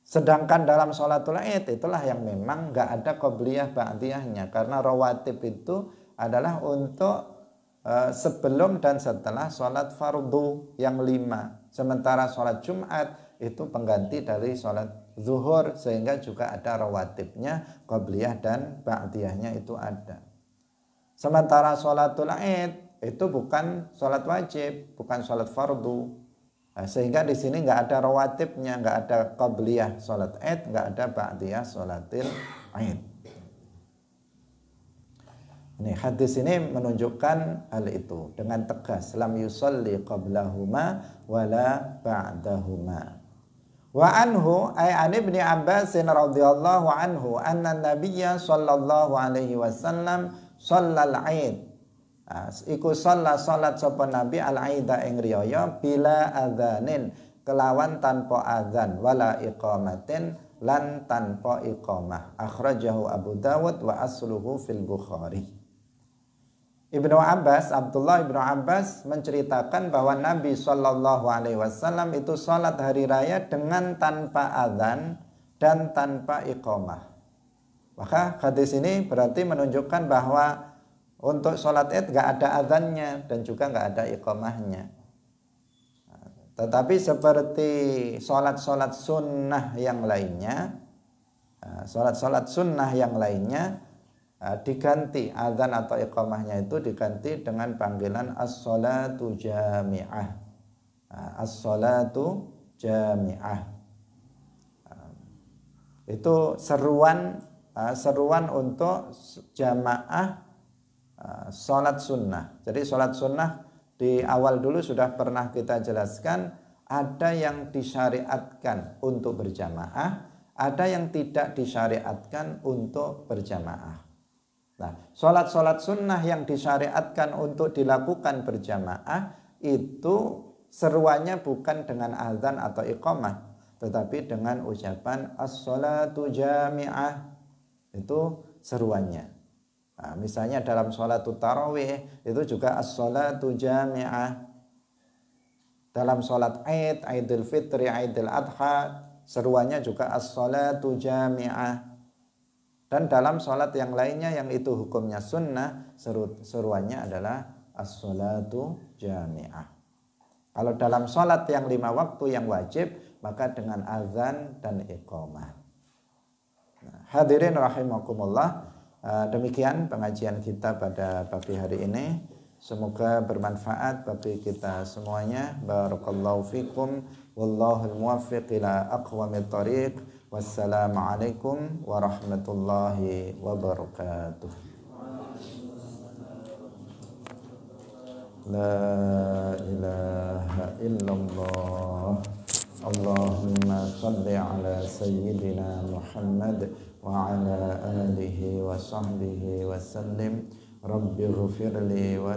Sedangkan dalam sholatul id itulah yang memang nggak ada qabliyah ba'diyahnya karena rawatib itu adalah untuk Eh, sebelum dan setelah sholat fardu yang lima. Sementara sholat Jumat itu pengganti dari sholat zuhur sehingga juga ada rawatibnya, qabliyah dan ba'diyahnya itu ada. Sementara sholatul id itu bukan sholat wajib, bukan sholat fardu. Nah, sehingga di sini nggak ada rawatibnya, nggak ada qabliyah sholat id, nggak ada ba'diyah sholatil id. Ini hadis ini menunjukkan hal itu dengan tegas lam yusalli qablahuma wala ba'dahuma. Wa anhu ay an ibni Abbas radhiyallahu anhu anna nabiyya sallallahu alaihi wasallam shallal aid. Iku shalla salat sapa nabi al aida ing riyaya bila adzanin kelawan tanpa adzan wala iqamatin lan tanpa iqamah. Akhrajahu Abu Dawud wa asluhu fil Bukhari. Ibnu Abbas, Abdullah Ibnu Abbas menceritakan bahwa Nabi Shallallahu Alaihi Wasallam itu sholat hari raya dengan tanpa adzan dan tanpa iqomah. Maka hadis ini berarti menunjukkan bahwa untuk sholat id gak ada adzannya dan juga gak ada iqomahnya. Tetapi seperti sholat-sholat sunnah yang lainnya, sholat-sholat sunnah yang lainnya, diganti azan atau iqamahnya itu diganti dengan panggilan as-salatu jami'ah. Ah, as-salatu jami'ah. Ah, itu seruan seruan untuk jamaah salat sunnah. Jadi salat sunnah di awal dulu sudah pernah kita jelaskan ada yang disyariatkan untuk berjamaah, ada yang tidak disyariatkan untuk berjamaah. Nah, sholat-sholat sunnah yang disyariatkan untuk dilakukan berjamaah itu seruannya bukan dengan azan atau iqamah, tetapi dengan ucapan as-salatu jami'ah. Itu seruannya. Nah, misalnya dalam sholat tarawih itu juga as-salatu jami'ah. Dalam sholat Aid, Aidil Fitri, Aidil Adha, seruannya juga as-salatu jami'ah. Dan dalam sholat yang lainnya yang itu hukumnya sunnah, seru, seruannya adalah as-salatu jami'ah. Kalau dalam sholat yang lima waktu yang wajib, maka dengan azan dan iqamah. Hadirin rahimakumullah, uh, demikian pengajian kita pada pagi hari ini. Semoga bermanfaat bagi kita semuanya. Barakallahu fikum. Wallahul muwaffiq ila aqwamit tariq. Wassalamualaikum warahmatullahi wabarakatuh. La ilaha illallah Allahumma salli ala sayyidina Muhammad wa ala alihi wa sahbihi wa sallim Rabbi ghafirli wa